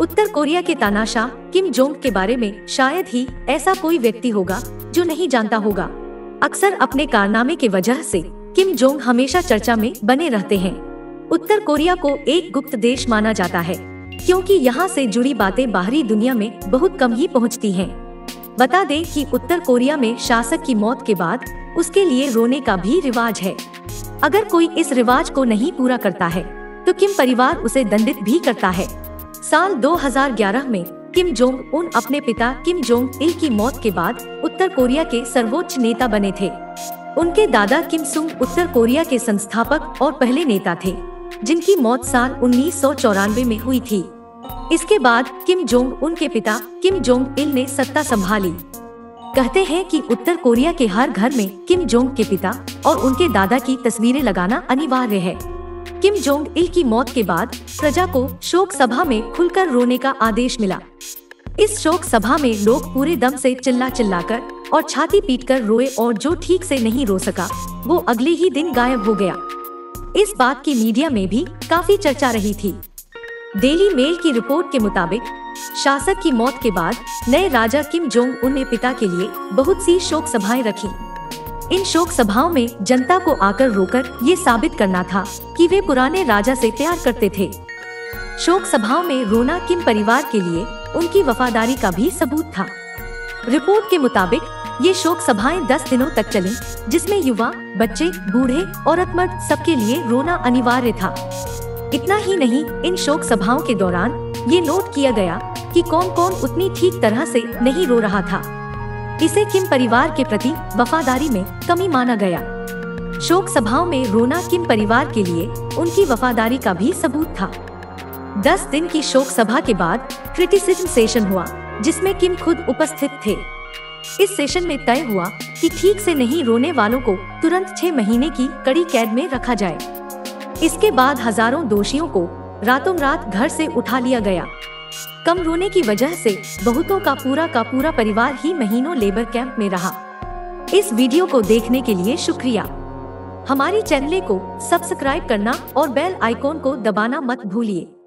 उत्तर Korea के तानाशाह Kim Jong के बारे में शायद ही ऐसा कोई व्यक्ति होगा जो नहीं जानता होगा। अक्सर अपने कारनामे के वजह से किम जोंग हमेशा चर्चा में बने रहते हैं। उत्तर कोरिया को एक गुप्त देश माना जाता है, क्योंकि यहाँ से जुड़ी बातें बाहरी दुनिया में बहुत कम ही पहुँचती हैं। बता दें कि उत्तर कोरिया में शासक की मौत के बाद उसके लिए रोने का भी रिवाज है। अगर कोई इस रिवाज को नहीं पूरा करता है तो किम परिवार उसे दंडित भी करता है। साल 2011 में, किम जोंग उन अपने पिता किम जोंग इल की मौत के बाद उत्तर कोरिया के सर्वोच्च नेता बने थे। उनके दादा किम सुंग उत्तर कोरिया के संस्थापक और पहले नेता थे, जिनकी मौत साल उन्नीस सौ चौरानवे में हुई थी। इसके बाद किम जोंग उनके पिता किम जोंग इल ने सत्ता संभाली। कहते हैं कि उत्तर कोरिया के हर घर में किम जोंग के पिता और उनके दादा की तस्वीरें लगाना अनिवार्य है। किम जोंग इल की मौत के बाद प्रजा को शोक सभा में खुलकर रोने का आदेश मिला। इस शोक सभा में लोग पूरे दम से चिल्ला चिल्लाकर और छाती पीटकर रोए और जो ठीक से नहीं रो सका, वो अगले ही दिन गायब हो गया। इस बात की मीडिया में भी काफ़ी चर्चा रही थी। डेली मेल की रिपोर्ट के मुताबिक, शासक की मौत के बाद नए राजा किम जोंग उन पिता के लिए बहुत सी शोक सभाएँ रखी। इन शोक सभाओं में जनता को आकर रोकर ये साबित करना था कि वे पुराने राजा से प्यार करते थे। शोक सभाओं में रोना किम परिवार के लिए उनकी वफादारी का भी सबूत था। रिपोर्ट के मुताबिक ये शोक सभाएँ 10 दिनों तक चली, जिसमें युवा, बच्चे, बूढ़े, औरत मर्द सबके लिए रोना अनिवार्य था। इतना ही नहीं, इन शोक सभाओं के दौरान ये नोट किया गया कि कौन कौन उतनी ठीक तरह से नहीं रो रहा था। इसे किम परिवार के प्रति वफादारी में कमी माना गया। शोक सभाओं में रोना किम परिवार के लिए उनकी वफादारी का भी सबूत था। दस दिन की शोक सभा के बाद क्रिटिसिज्म सेशन हुआ, जिसमें किम खुद उपस्थित थे। इस सेशन में तय हुआ कि ठीक से नहीं रोने वालों को तुरंत छह महीने की कड़ी कैद में रखा जाए। इसके बाद हज़ारों दोषियों को रातों रात घर से उठा लिया गया। कम रोने की वजह से बहुतों का पूरा का पूरा परिवार ही महीनों लेबर कैंप में रहा। इस वीडियो को देखने के लिए शुक्रिया। हमारी चैनल को सब्सक्राइब करना और बेल आइकॉन को दबाना मत भूलिए।